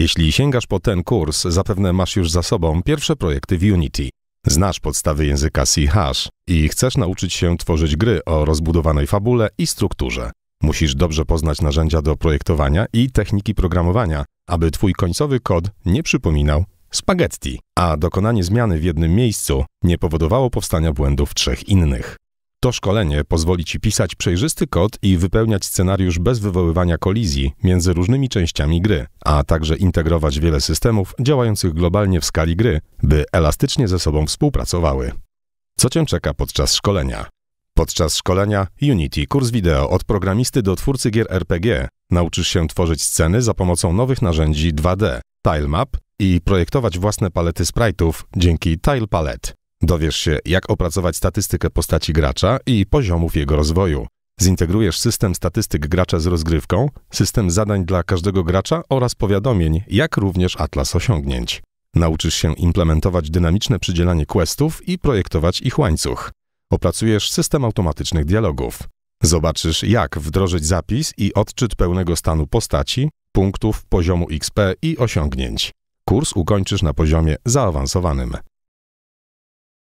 Jeśli sięgasz po ten kurs, zapewne masz już za sobą pierwsze projekty w Unity. Znasz podstawy języka C-Hash i chcesz nauczyć się tworzyć gry o rozbudowanej fabule i strukturze. Musisz dobrze poznać narzędzia do projektowania i techniki programowania, aby twój końcowy kod nie przypominał spaghetti, a dokonanie zmiany w jednym miejscu nie powodowało powstania błędów trzech innych. To szkolenie pozwoli Ci pisać przejrzysty kod i wypełniać scenariusz bez wywoływania kolizji między różnymi częściami gry, a także integrować wiele systemów działających globalnie w skali gry, by elastycznie ze sobą współpracowały. Co Cię czeka podczas szkolenia? Podczas szkolenia Unity, kurs wideo od programisty do twórcy gier RPG, nauczysz się tworzyć sceny za pomocą nowych narzędzi 2D, Tilemap i projektować własne palety sprite'ów dzięki Tile Palette. Dowiesz się, jak opracować statystykę postaci gracza i poziomów jego rozwoju. Zintegrujesz system statystyk gracza z rozgrywką, system zadań dla każdego gracza oraz powiadomień, jak również atlas osiągnięć. Nauczysz się implementować dynamiczne przydzielanie questów i projektować ich łańcuch. Opracujesz system automatycznych dialogów. Zobaczysz, jak wdrożyć zapis i odczyt pełnego stanu postaci, punktów, poziomu XP i osiągnięć. Kurs ukończysz na poziomie zaawansowanym.